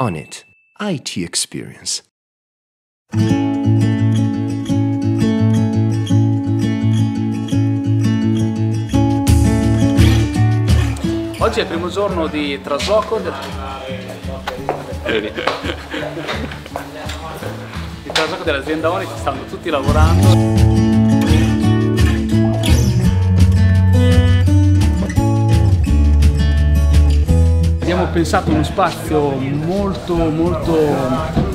On it. IT experience. Oggi è il primo giorno di trasloco del... il trasloco dell'azienda Oni, ci stanno tutti lavorando. Abbiamo pensato uno spazio molto molto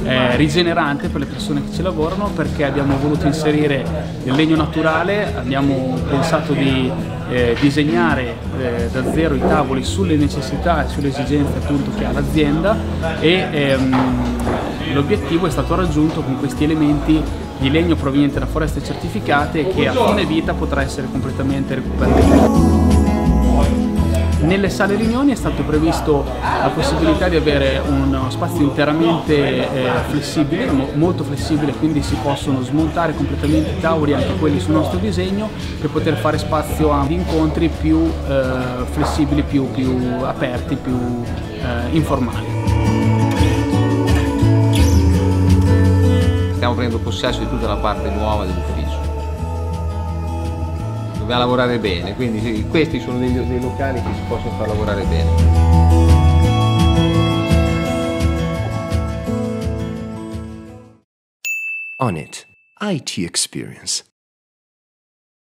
eh, rigenerante per le persone che ci lavorano perché abbiamo voluto inserire il legno naturale, abbiamo pensato di eh, disegnare eh, da zero i tavoli sulle necessità e sulle esigenze appunto che ha l'azienda e ehm, l'obiettivo è stato raggiunto con questi elementi di legno proveniente da foreste certificate che a fine vita potrà essere completamente recuperato. Nelle sale riunioni è stato previsto la possibilità di avere uno spazio interamente eh, flessibile, mo molto flessibile, quindi si possono smontare completamente i tavoli, anche quelli sul nostro disegno, per poter fare spazio a incontri più eh, flessibili, più, più, aperti, più eh, informali. Stiamo prendendo possesso di tutta la parte nuova dell'ufficio dobbiamo lavorare bene, quindi questi sono dei, dei locali che si possono far lavorare bene. On it. IT experience.